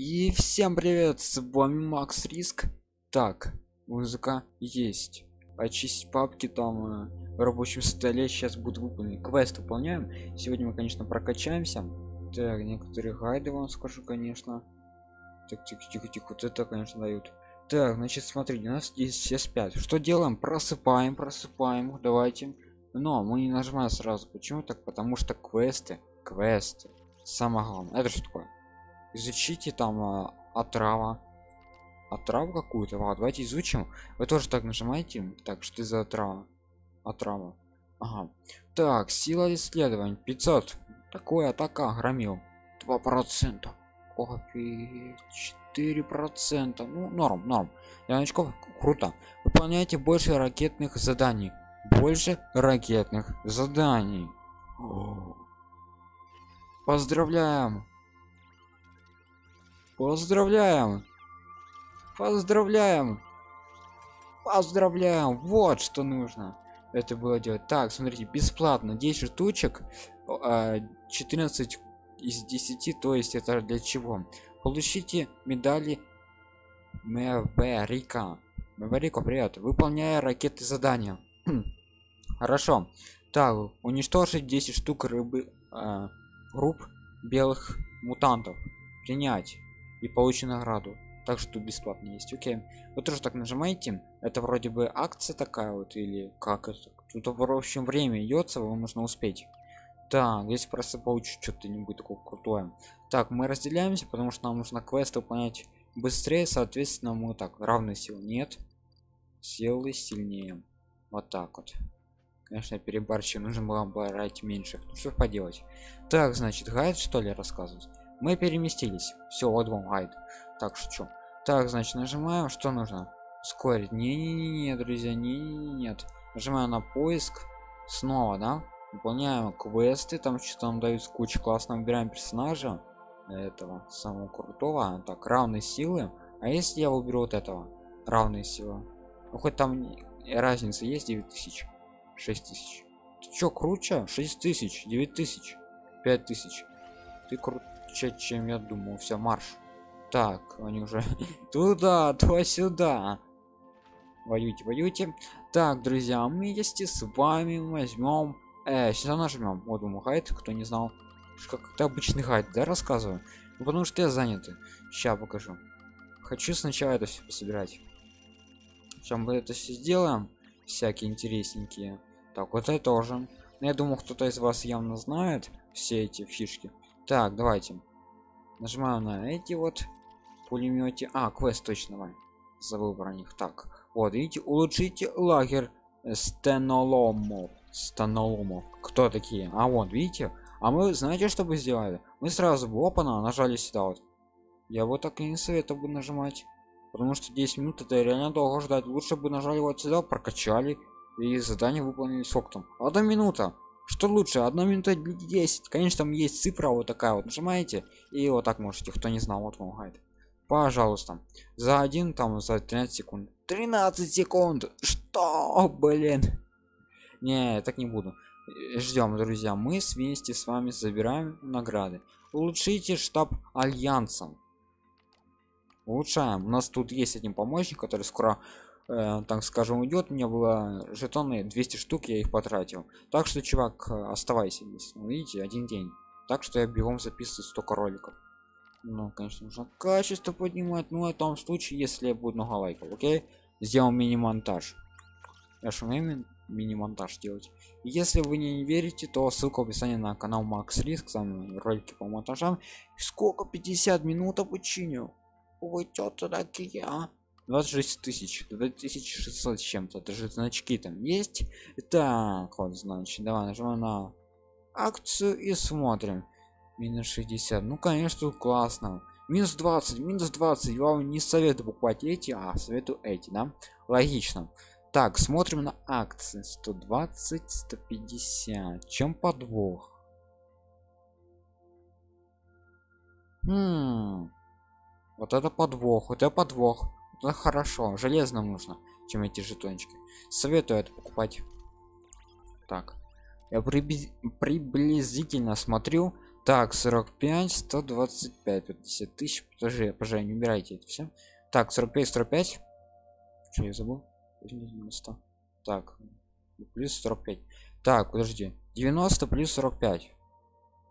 И всем привет, с вами Макс Риск. Так, музыка есть. Очистить папки там э, в рабочем столе сейчас будут выполнены. Квест выполняем. Сегодня мы, конечно, прокачаемся. Так, некоторые гайды вам скажу, конечно. Так, тихо, тихо, тихо. Вот это, конечно, дают. Так, значит, смотрите, у нас здесь все спят. Что делаем? Просыпаем, просыпаем. Давайте. Но мы не нажимаем сразу. Почему так? Потому что квесты, квесты. Самое главное. Это что такое? Изучите там а, отрава. Отраву какую-то? Вот давайте изучим. Вы тоже так нажимаете так что за отрава? Отрава. Ага. так сила исследований. 500 такое атака громил. 2 процента. 4 процента. Ну норм норм. Для новичков круто. Выполняйте больше ракетных заданий. Больше ракетных заданий. Поздравляем Поздравляем! Поздравляем! Поздравляем! Вот что нужно. Это было делать. Так, смотрите, бесплатно 10 штучек, 14 а, из 10, то есть это для чего? Получите медали Мэверика. Мэверико, привет. Выполняя ракеты задания. Хорошо. Так, уничтожить 10 штук рыбы э, групп белых мутантов. Принять и получи награду. Так что бесплатно есть окей. Вы тоже так нажимаете. Это вроде бы акция такая вот или как это? Тут в общем время идется вам нужно успеть. Так здесь просто получу что-то-нибудь такое крутое. Так мы разделяемся потому что нам нужно квест выполнять быстрее соответственно мы так равны сил нет. Силы сильнее. Вот так вот. Конечно перебарщик нужно было брать меньше. Ну, что поделать? Так значит гайд что ли рассказывать мы переместились. Все вот вам гайд. Так что так значит нажимаем что нужно? Ускорить не, не, не, не друзья не, не, не нет нажимаем на поиск. Снова да? Выполняем квесты. Там что там дают кучу классно выбираем персонажа. Этого самого крутого. Так равные силы. А если я выберу вот этого? Равные силы. Ну хоть там разница есть 9000 6000 ты чё круче? 6000 9000 5000 ты крут чем я думал все марш. Так они уже туда то сюда. Воюйте воюйте. Так друзья мы есть с вами возьмем э, сюда нажмем. Вот думаю хайт кто не знал. Как это обычный хайт да рассказываю? Ну, потому что я занят. Сейчас покажу. Хочу сначала это все пособирать. Чем мы это все сделаем. Всякие интересненькие. Так вот это тоже. Ну, я думаю кто-то из вас явно знает все эти фишки. Так давайте нажимаю на эти вот пулемете а квест точно забыл про них. Так вот видите улучшите лагерь стеноломов стеноломов кто такие? А вот видите? А мы знаете что бы сделали? Мы сразу бы опана нажали сюда вот. Я вот так и не советую бы нажимать. Потому что 10 минут это реально долго ждать. Лучше бы нажали вот сюда прокачали и задание выполнили сколько там одна минута что лучше одна минута 10 конечно там есть цифра вот такая вот нажимаете и вот так можете кто не знал вот вам гайд. Пожалуйста за один там за 13 секунд. 13 секунд! Что блин? Не так не буду. Ждем друзья мы вместе с вами забираем награды. Улучшите штаб альянса улучшаем. У нас тут есть один помощник который скоро э, так скажем уйдет мне было жетоны 200 штук я их потратил. Так что чувак э, оставайся здесь. Ну, видите один день. Так что я бегом записываю столько роликов. Ну конечно нужно качество поднимать. Ну в том случае если будет много лайков окей? Сделал мини-монтаж. Я же умею мини-монтаж делать. Если вы не верите то ссылка в описании на канал макс риск. Там ролики по монтажам. Сколько? 50 минут обучению. Что такие а 26 тысяч 2600 чем-то даже значки там есть. Так вот значит давай нажимаем на акцию и смотрим. Минус 60 ну конечно классно. Минус 20 минус 20 я вам не советую покупать эти а советую эти да? Логично. Так смотрим на акции. 120 150 чем подвох? Хм. вот это подвох вот это подвох ну хорошо железно нужно чем эти жетончики. Советую это покупать. Так. Я приблизительно смотрю. Так 45 125 50 тысяч. Подожди пожалуй не убирайте это все так 45 45 что я забыл? 100 так плюс 45 так подожди. 90 плюс 45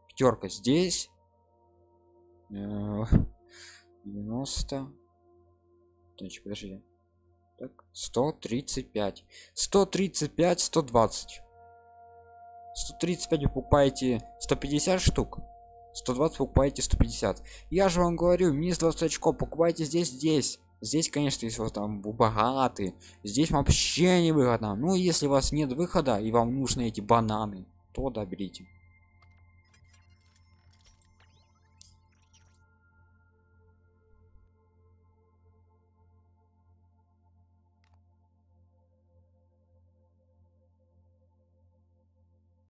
пятерка здесь. 90 Значит, подожди. Так 135 135 120 135 вы покупаете 150 штук. 120 покупаете 150 я же вам говорю минус 20 очков покупайте здесь здесь. Здесь конечно если вы там богатый здесь вообще не выгодно ну если у вас нет выхода и вам нужны эти бананы то доберите